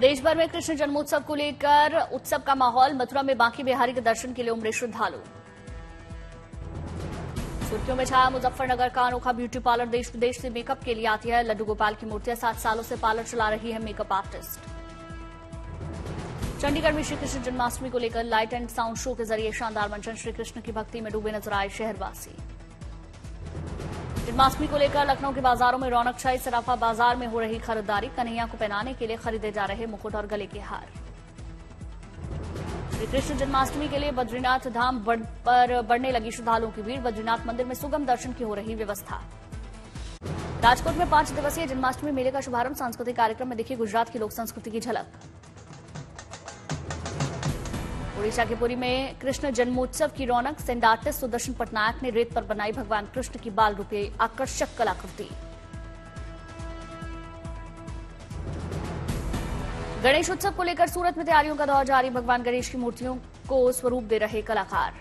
देश भर में कृष्ण जन्मोत्सव को लेकर उत्सव का माहौल, मथुरा में बांकी बिहारी के दर्शन के लिए उमड़े श्रद्धालु। सुर्खियों में छाया मुजफ्फरनगर का अनोखा ब्यूटी पार्लर देश विदेश से मेकअप के लिए आती है लड्डू गोपाल की मूर्तियाँ। सात सालों से पार्लर चला रही है मेकअप आर्टिस्ट। चंडीगढ़ में श्री कृष्ण जन्माष्टमी को लेकर लाइट एंड साउंड शो के ज़रिए शानदार मंचन। श्री कृष्ण की भक्ति में डूबे नज़र आए शहरवासी। जन्माष्टमी को लेकर लखनऊ के बाजारों में रौनक छाई सराफा बाज़ार में हो रही खरीदारी कन्हैया को पहनाने के लिए खरीदे जा रहे मुकुट और गले के हार। कृष्ण जन्माष्टमी के लिए बद्रीनाथ धाम बढ़, पर बढ़ने लगी श्रद्धालुओं की भीड़ बद्रीनाथ मंदिर में सुगम दर्शन की हो रही व्यवस्था। राजकोट में पाँच दिवसीय जन्माष्टमी मेले का शुभारंभ सांस्कृतिक कार्यक्रम में देखी गुजरात की लोक संस्कृति की झलक। ओडिशा के पुरी में कृष्ण जन्मोत्सव की रौनक सेंड आर्टिस्ट सुदर्शन पटनायक ने रेत पर बनाई भगवान कृष्ण की बाल रूपे, आकर्षक कलाकृति। गणेश उत्सव को लेकर सूरत में तैयारियों का दौर जारी, भगवान गणेश की मूर्तियों को स्वरूप दे रहे कलाकार।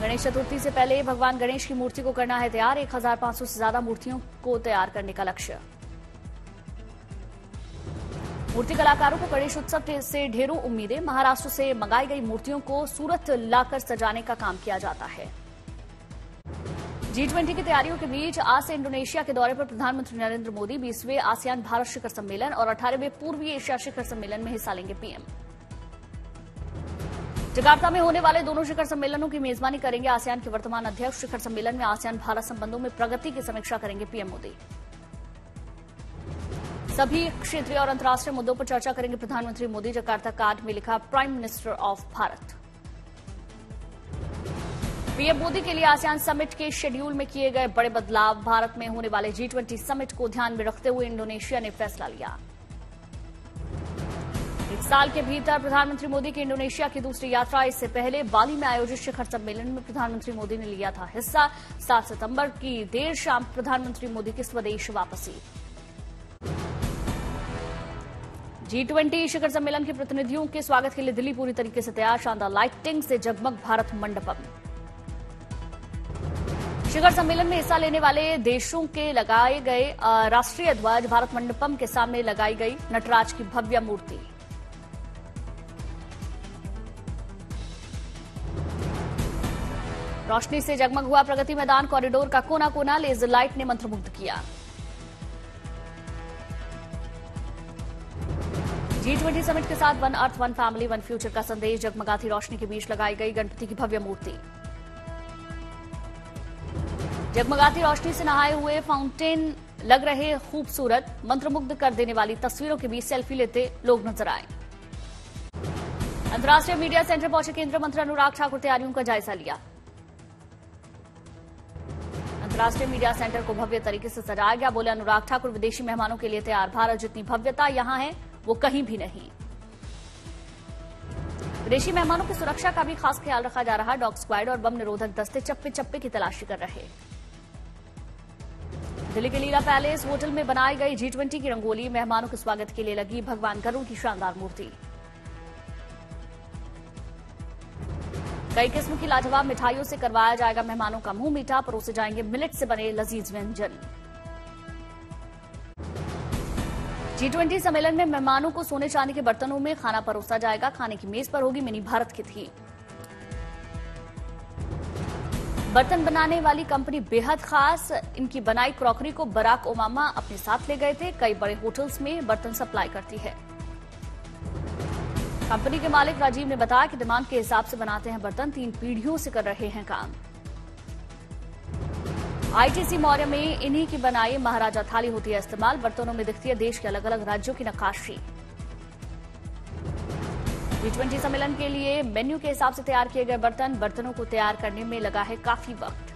गणेश चतुर्थी से पहले भगवान गणेश की मूर्ति को करना है तैयार, एक हज़ार पाँच सौ से ज़्यादा मूर्तियों को तैयार करने का लक्ष्य। मूर्ति कलाकारों को गणेश उत्सव से ढेरों उम्मीदें। महाराष्ट्र से मंगाई गई मूर्तियों को सूरत लाकर सजाने का काम किया जाता है। जी ट्वेंटी की तैयारियों के बीच आज से इंडोनेशिया के दौरे पर प्रधानमंत्री नरेंद्र मोदी बीसवें आसियान भारत शिखर सम्मेलन और अठारहवें पूर्वी एशिया शिखर सम्मेलन में हिस्सा लेंगे पीएम। जकार्ता में होने वाले दोनों शिखर सम्मेलनों की मेजबानी करेंगे आसियान के वर्तमान अध्यक्ष। शिखर सम्मेलन में आसियान भारत संबंधों में प्रगति की समीक्षा करेंगे पीएम मोदी। सभी क्षेत्रीय और अंतर्राष्ट्रीय मुद्दों पर चर्चा करेंगे प्रधानमंत्री मोदी, जकार्ता कार्ड में लिखा prime minister of Bharat PM Modi के लिए आसियान समिट के शेड्यूल में किए गए बड़े बदलाव, भारत में होने वाले जी ट्वेंटी समिट को ध्यान में रखते हुए इंडोनेशिया ने फैसला लिया। एक साल के भीतर प्रधानमंत्री मोदी की इंडोनेशिया की दूसरी यात्रा, इससे पहले बाली में आयोजित शिखर सम्मेलन में प्रधानमंत्री मोदी ने लिया था हिस्सा। सात सितंबर की देर शाम प्रधानमंत्री मोदी की स्वदेश वापसी। जी ट्वेंटी शिखर सम्मेलन के प्रतिनिधियों के स्वागत के लिए दिल्ली पूरी तरीके से तैयार, शानदार लाइटिंग से जगमग भारत मंडपम। शिखर सम्मेलन में हिस्सा लेने वाले देशों के लगाए गए राष्ट्रीय ध्वज भारत मंडपम के सामने लगाई गई नटराज की भव्य मूर्ति। रोशनी से जगमग हुआ प्रगति मैदान, कॉरिडोर का कोना कोना लेजर लाइट ने मंत्रमुग्ध किया। जी ट्वेंटी समिट के साथ one earth, one family, one future का संदेश, जगमगाती रोशनी के बीच लगाई गई गणपति की भव्य मूर्ति। जगमगाती रोशनी से नहाए हुए फाउंटेन लग रहे खूबसूरत, मंत्रमुग्ध कर देने वाली तस्वीरों के बीच सेल्फी लेते लोग नज़र आए। अंतर्राष्ट्रीय मीडिया सेंटर पहुँचे केंद्रीय मंत्री अनुराग ठाकुर, तैयारियों का जायजा लिया। अंतर्राष्ट्रीय मीडिया सेंटर को भव्य तरीके से सजाया गया। बोले, अनुराग ठाकुर विदेशी मेहमानों के लिए तैयार। भारत जितनी भव्यता यहाँ है वो कहीं भी नहीं। विदेशी मेहमानों की सुरक्षा का भी खास ख्याल रखा जा रहा। डॉग स्क्वाड और बम निरोधक दस्ते चप्पे चप्पे की तलाशी कर रहे दिल्ली के लीला पैलेस होटल में बनाई गई जी ट्वेंटी की रंगोली। मेहमानों के स्वागत के लिए लगी भगवान गरुड़ की शानदार मूर्ति। कई किस्म की लाजवाब मिठाइयों से करवाया जाएगा मेहमानों का मुँह मीठा। परोसे जाएँगे मिलेट से बने लजीज व्यंजन। जी ट्वेंटी सम्मेलन में मेहमानों को सोने चांदी के बर्तनों में खाना परोसा जाएगा, खाने की मेज पर होगी मिनी भारत की थी बर्तन बनाने वाली कंपनी बेहद खास, इनकी बनाई क्रॉकरी को बराक ओबामा अपने साथ ले गए थे, कई बड़े होटल्स में बर्तन सप्लाई करती है। कंपनी के मालिक राजीव ने बताया कि डिमांड के हिसाब से बनाते हैं बर्तन, तीन पीढ़ियों से कर रहे हैं काम। आईटीसी मौर्य में इन्हीं की बनाई महाराजा थाली होती है इस्तेमाल, बर्तनों में दिखती है देश के अलग अलग राज्यों की नक्काशी। जी ट्वेंटी सम्मेलन के लिए मेन्यू के हिसाब से तैयार किए गए बर्तन, बर्तनों को तैयार करने में लगा है काफ़ी वक्त।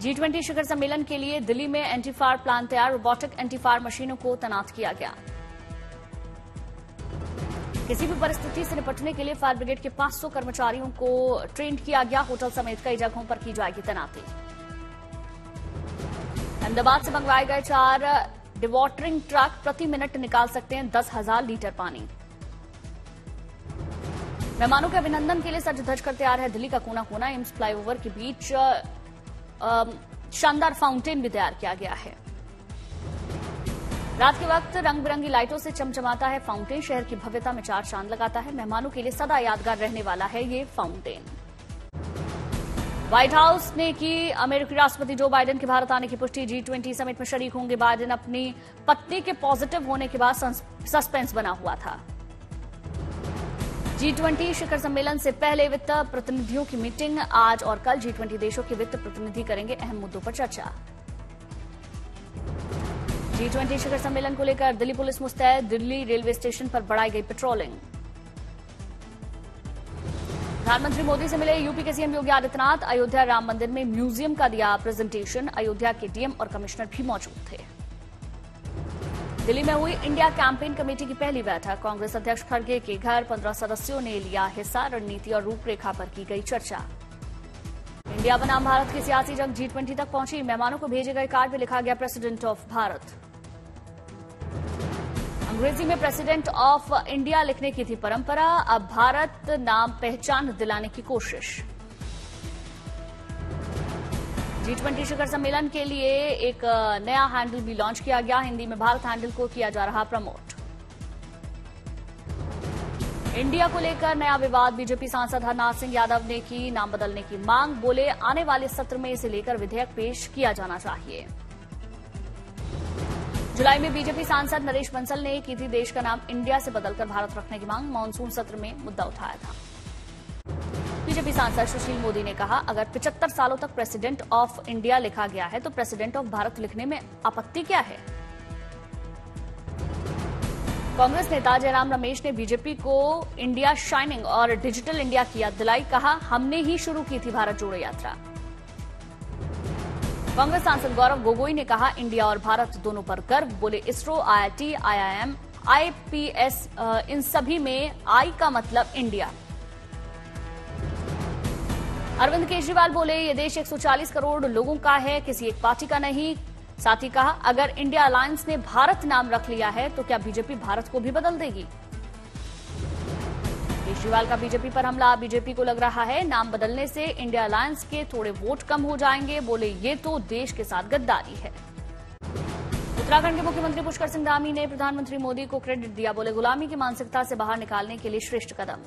जी ट्वेंटी शिखर सम्मेलन के लिए दिल्ली में एंटीफार प्लान तैयार, रोबोटिक एंटीफार मशीनों को तैनात किया गया। किसी भी परिस्थिति से निपटने के लिए फायर ब्रिगेड के 500 कर्मचारियों को ट्रेन किया गया। होटल समेत कई जगहों पर की जाएगी तैनाती। अहमदाबाद से मंगवाए गए चार डिवॉटरिंग ट्रक प्रति मिनट निकाल सकते हैं दस हज़ार लीटर पानी। मेहमानों के अभिनंदन के लिए सज धज कर तैयार है दिल्ली का कोना कोना। एम्स फ्लाईओवर के बीच शानदार फाउंटेन भी तैयार किया गया है। रात के वक्त रंग बिरंगी लाइटों से चमचमाता है फाउंटेन। शहर की भव्यता में चार चाँद लगाता है। मेहमानों के लिए सदा यादगार रहने वाला है ये फाउंटेन। व्हाइट हाउस ने की अमेरिकी राष्ट्रपति जो बाइडेन के भारत आने की पुष्टि। जी ट्वेंटी समिट में शरीक होंगे बाइडेन। अपनी पत्नी के पॉजिटिव होने के बाद सस्पेंस बना हुआ था। जी ट्वेंटी शिखर सम्मेलन से पहले वित्त प्रतिनिधियों की मीटिंग आज और कल। जी ट्वेंटी देशों के वित्त प्रतिनिधि करेंगे अहम मुद्दों पर चर्चा। जी ट्वेंटी शिखर सम्मेलन को लेकर दिल्ली पुलिस मुस्तैद, दिल्ली रेलवे स्टेशन पर बढ़ाई गई पेट्रोलिंग प्रधानमंत्री मोदी से मिले यूपी के सीएम योगी आदित्यनाथ। अयोध्या राम मंदिर में म्यूज़ियम का दिया प्रेजेंटेशन अयोध्या के डीएम और कमिश्नर भी मौजूद थे। दिल्ली में हुई इंडिया कैंपेन कमेटी की पहली बैठक। कांग्रेस अध्यक्ष खड़गे के घर। पंद्रह सदस्यों ने लिया हिस्सा रणनीति और रूपरेखा पर की गई चर्चा। इंडिया बनाम भारत की सियासी जंग जी ट्वेंटी तक पहुँची। मेहमानों को भेजे गए कार्ड में लिखा गया प्रेसिडेंट ऑफ़ भारत। अंग्रेज़ी में प्रेसिडेंट ऑफ़ इंडिया लिखने की थी परंपरा। अब भारत नाम पहचान दिलाने की कोशिश। जी ट्वेंटी शिखर सम्मेलन के लिए एक नया हैंडल भी लॉन्च किया गया। हिंदी में भारत हैंडल को किया जा रहा प्रमोट इंडिया को लेकर नया विवाद। बीजेपी सांसद हरनाथ सिंह यादव ने की नाम बदलने की मांग। बोले, आने वाले सत्र में इसे लेकर विधेयक पेश किया जाना चाहिए। जुलाई में बीजेपी सांसद नरेश बंसल ने की थी देश का नाम इंडिया से बदलकर भारत रखने की मांग। मानसून सत्र में मुद्दा उठाया था। बीजेपी सांसद सुशील मोदी ने कहा, अगर 75 सालों तक प्रेसिडेंट ऑफ़ इंडिया लिखा गया है तो प्रेसिडेंट ऑफ़ भारत लिखने में आपत्ति क्या है? कांग्रेस नेता जयराम रमेश ने बीजेपी को इंडिया शाइनिंग और डिजिटल इंडिया की याद दिलाई। कहा, हमने ही शुरू की थी भारत जोड़ो यात्रा। कांग्रेस सांसद गौरव गोगोई ने कहा, इंडिया और भारत दोनों पर गर्व, बोले इसरो, आईआईटी, आईआईएम, आईपीएस इन सभी में आई का मतलब इंडिया। अरविंद केजरीवाल बोले, ये देश 140 करोड़ लोगों का है, किसी एक पार्टी का नहीं। साथ ही कहा, अगर इंडिया अलायंस ने भारत नाम रख लिया है तो क्या बीजेपी भारत को भी बदल देगी? केजरीवाल का बीजेपी पर हमला। बीजेपी को लग रहा है नाम बदलने से इंडिया अलायंस के थोड़े वोट कम हो जाएँगे। बोले, ये तो देश के साथ गद्दारी है। उत्तराखंड के मुख्यमंत्री पुष्कर सिंह धामी ने प्रधानमंत्री मोदी को क्रेडिट दिया। बोले, गुलामी की मानसिकता से बाहर निकालने के लिए श्रेष्ठ कदम।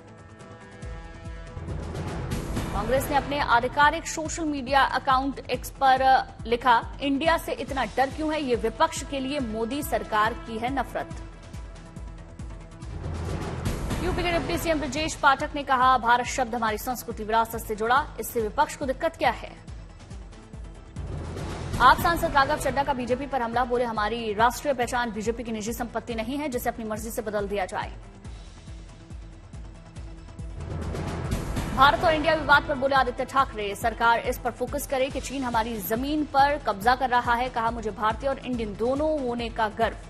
कांग्रेस ने अपने आधिकारिक सोशल मीडिया अकाउंट एक्स पर लिखा, इंडिया से इतना डर क्यों है? ये विपक्ष के लिए मोदी सरकार की है नफरत। यूपी के डिप्टी सीएम ब्रजेश पाठक ने कहा, भारत शब्द हमारी संस्कृति विरासत से जुड़ा, इससे विपक्ष को दिक्कत क्या है? आप सांसद राघव चड्डा का बीजेपी पर हमला, बोले, हमारी राष्ट्रीय पहचान बीजेपी की निजी संपत्ति नहीं है, जिसे अपनी मर्ज़ी से बदल दिया जाए। भारत और इंडिया विवाद पर बोले आदित्य ठाकरे, सरकार इस पर फोकस करे कि चीन हमारी ज़मीन पर कब्जा कर रहा है। कहा, मुझे भारतीय और इंडियन दोनों होने का गर्व।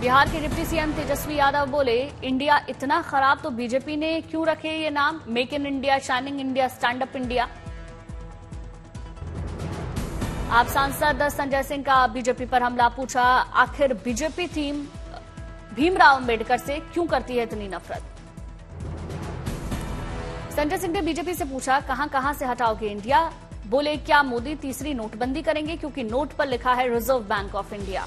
बिहार के डिप्टी सीएम तेजस्वी यादव बोले, इंडिया इतना खराब तो बीजेपी ने क्यों रखे ये नाम? Make in India, shining India, stand up India. आप सांसद संजय सिंह का बीजेपी पर हमला पूछा, आखिर बीजेपी थीम भीमराव अंबेडकर से क्यों करती है इतनी नफरत? संजय सिंह ने बीजेपी से पूछा, कहाँ कहाँ से हटाओगे इंडिया? बोले, क्या मोदी तीसरी नोटबंदी करेंगे क्योंकि नोट पर लिखा है Reserve Bank of India.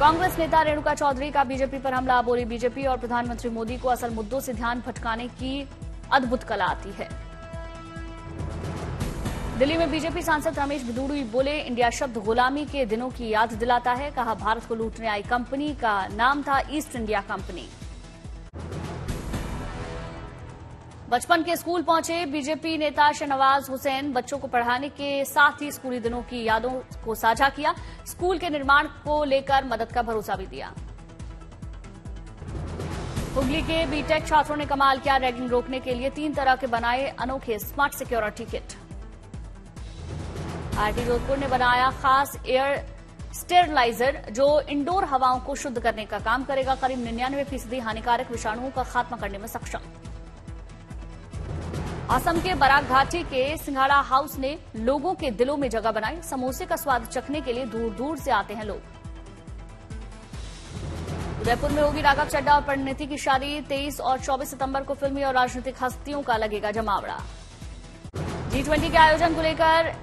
Congress नेता रेणुका चौधरी का बीजेपी पर हमला, बोली बीजेपी और प्रधानमंत्री मोदी को असल मुद्दों से ध्यान भटकाने की अद्भुत कला आती है। दिल्ली में बीजेपी सांसद रमेश भिदूड़ी बोले, इंडिया शब्द गुलामी के दिनों की याद दिलाता है। कहा, भारत को लूटने आई कंपनी का नाम था ईस्ट इंडिया कंपनी। बचपन के स्कूल पहुँचे बीजेपी नेता शहनवाज हुसैन। बच्चों को पढ़ाने के साथ ही स्कूली दिनों की यादों को साझा किया। स्कूल के निर्माण को लेकर मदद का भरोसा भी दिया। हुगली के बीटेक छात्रों ने कमाल किया रैगिंग रोकने के लिए तीन तरह के बनाए अनोखे smart security kit. RT Jodhpur ने बनाया खास एयर स्टेरलाइजर जो इंडोर हवाओं को शुद्ध करने का काम करेगा। करीब निन्यानवे फ़ीसदी हानिकारक विषाणुओं का खात्मा करने में सक्षम। असम के बराक घाटी के सिंघाड़ा हाउस ने लोगों के दिलों में जगह बनाई। समोसे का स्वाद चखने के लिए दूर दूर से आते हैं लोग। उदयपुर में होगी राघव चड्डा और परिणति की शादी। 23 और 24 सितंबर को फिल्मी और राजनीतिक हस्तियों का लगेगा जमावड़ा। जी ट्वेंटी के आयोजन को लेकर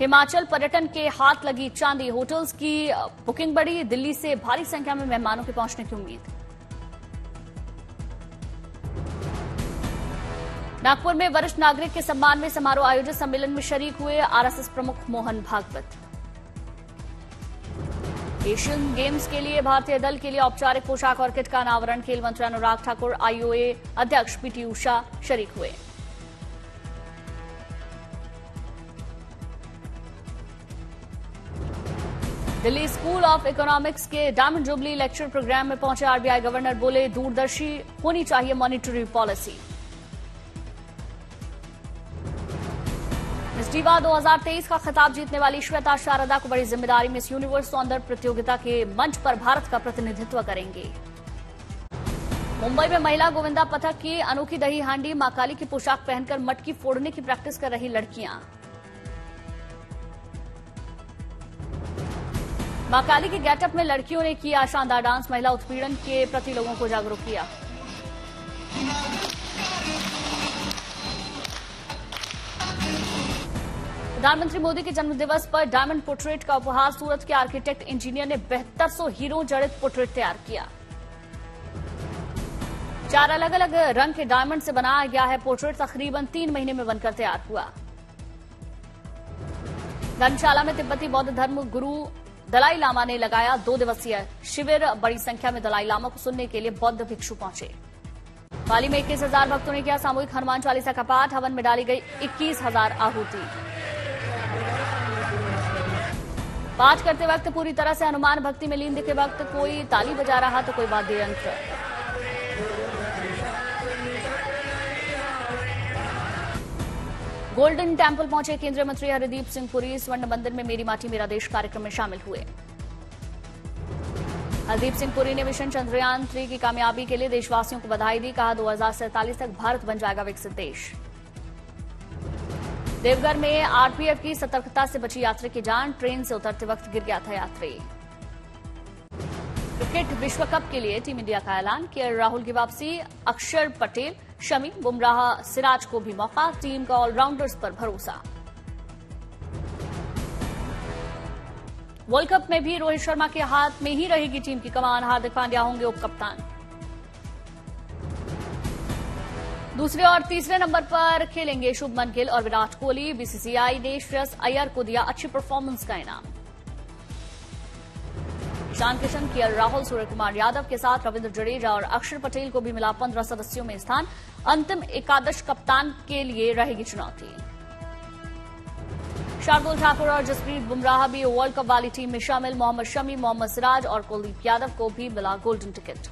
हिमाचल पर्यटन के हाथ लगी चांदी। होटल्स की बुकिंग बढ़ी। दिल्ली से भारी संख्या में मेहमानों के पहुँचने की उम्मीद। नागपुर में वरिष्ठ नागरिक के सम्मान में समारोह आयोजित, सम्मेलन में शरीक हुए आरएसएस प्रमुख मोहन भागवत। एशियन गेम्स के लिए भारतीय दल के लिए औपचारिक पोशाक और किट का अनावरण, खेल मंत्री अनुराग ठाकुर, आईओए अध्यक्ष पीटी उषा शरीक हुए। दिल्ली स्कूल ऑफ़ इकोनॉमिक्स के डायमंड जुबली लेक्चर प्रोग्राम में पहुँचे आरबीआई गवर्नर, बोले, दूरदर्शी, होनी चाहिए मॉनिटरी पॉलिसी। डीवा 2023 का खिताब जीतने वाली श्वेता शारदा को बड़ी ज़िम्मेदारी मिस यूनिवर्स सौंदर्य प्रतियोगिता के मंच पर भारत का प्रतिनिधित्व करेंगे। मुंबई में महिला गोविंदा पथक की अनोखी दही हांडी, माँ काली की पोशाक पहनकर मटकी फोड़ने की प्रैक्टिस कर रही लड़कियाँ। माँ काली के गेटअप में लड़कियों ने किया शानदार डांस, महिला उत्पीड़न के प्रति लोगों को जागरूक किया। प्रधानमंत्री मोदी के जन्मदिवस पर डायमंड पोर्ट्रेट का उपहार सूरत के आर्किटेक्ट इंजीनियर ने बेहतर सौ हीरो जड़ित पोर्ट्रेट तैयार किया। चार अलग अलग रंग के डायमंड से बनाया गया है पोर्ट्रेट, तकरीबन तीन महीने में बनकर तैयार हुआ। धर्मशाला में तिब्बती बौद्ध धर्म गुरु दलाई लामा ने लगाया दो दिवसीय शिविर। बड़ी संख्या में दलाई लामा को सुनने के लिए बौद्ध भिक्षु पहुँचे। पाली में इक्कीस हज़ार भक्तों ने किया सामूहिक हनुमान चालीसा का पाठ। हवन में डाली गई इक्कीस हज़ार आहुति। पाठ करते वक्त पूरी तरह से हनुमान भक्ति में लीन दिखे वक्त कोई ताली बजा रहा तो कोई वाद्य यंत्र गोल्डन टेंपल पहुँचे केंद्रीय मंत्री हरदीप सिंह पुरी, स्वर्ण मंदिर में मेरी माटी, मेरा देश कार्यक्रम में शामिल हुए। हरदीप सिंह पुरी ने मिशन चंद्रयान थ्री की कामयाबी के लिए देशवासियों को बधाई दी, कहा दो हज़ार सैंतालीस तक भारत बन जाएगा विकसित देश। देवघर में आरपीएफ की सतर्कता से बची यात्री की जान, ट्रेन से उतरते वक्त गिर गया था यात्री। क्रिकेट विश्व कप के लिए टीम इंडिया का ऐलान, के राहुल की वापसी, अक्षर पटेल, शमी, बुमराह सिराज को भी मौका, टीम का ऑलराउंडर्स पर भरोसा। वर्ल्ड कप में भी रोहित शर्मा के हाथ में ही रहेगी टीम की कमान, हार्दिक पांड्या होंगे उप कप्तान। दूसरे और तीसरे नंबर पर खेलेंगे शुभमन गिल और विराट कोहली। बीसीसीआई ने श्रेयस अय्यर को दिया अच्छी परफॉर्मेंस का इनाम। ईशान किशन के राहुल सूर्य कुमार यादव के साथ रविंद्र जडेजा और अक्षर पटेल को भी मिला पंद्रह सदस्यों में स्थान। अंतिम एकादश कप्तान के लिए रहेगी चुनौती। शार्दुल ठाकुर और जसप्रीत बुमराह भी वर्ल्ड कप वाली टीम में शामिल। मोहम्मद शमी, मोहम्मद सिराज और कुलदीप यादव को भी मिला गोल्डन टिकट